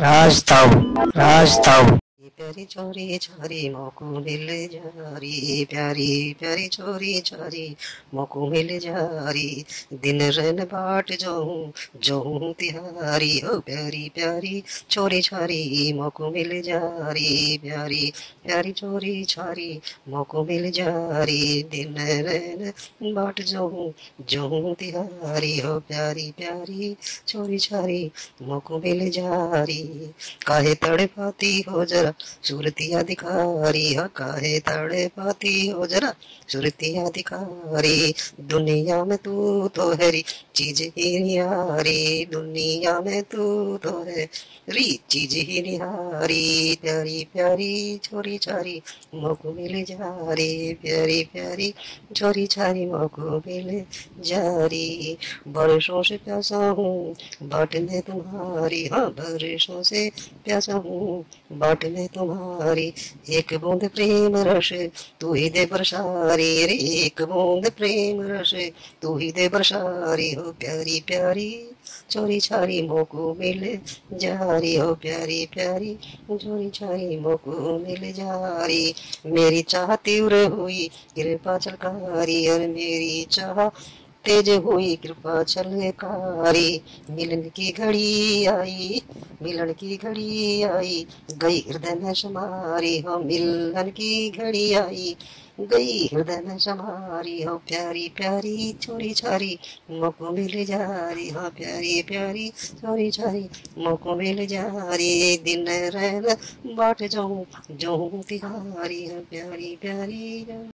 రాస్తాం రాస్తాం प्यारी छोरी छोरी मोको मिल जारी। प्यारी प्यारी छोरी छोरी मोको मिल जारी। दिन रन बाट जाऊँ जाऊँ तिहारी। हो प्यारी प्यारी छोरी छोरी मोको मिल जारी। प्यारी प्यारी छोरी छोरी मोको मिल जारी। दिन रन बाट जाऊँ जाऊँ तिहारी। हो प्यारी प्यारी छोरी छोरी मोको मिल जारी। काहे तड़े पाती हो जरा सुरतिया दिखारी हा काहे तड़े पाती हो जरा। सुरतिया दिखारी दुनिया में तू तो है री चीज़ ही निहारी दुनिया में तू तो है री चीज़ ही निहारी प्यारी प्यारी छोरी छारी मोको मिल जा रे प्यारी प्यारी छोरी छारी मोको मिल जारी। बरसों से प्यासा हूँ बाट में तुम्हारी। हाँ बरसों से प्यासा हूँ बाट में तुम्हारी एक बूंद प्रेम रस, तू ही दे बरसारी रे, एक बूंद प्रेम रस, तू ही दे बरसारी हो प्यारी प्यारी, चोरी छारी मोको मिल जारी हो प्यारी प्यारी, चोरी छारी मोको मिल जारी मेरी चाह तीव्र हुई, कृपा चलकारी, और मेरी चाह तेज हुई, कृपा छलकारी मिलन की घड़ी आई मिलन की घड़ी आई गई हृदय में समारी हो मिलन की घड़ी आई, गई हृदय में समारी हो, प्यारी प्यारी छोरी छारी मोको मिल जा रही हो, प्यारी प्यारी छोरी छारी मोको मिल जा रही, दिन रहन बाट जाऊँ जाऊँ तिहारी हो प्यारी प्यारी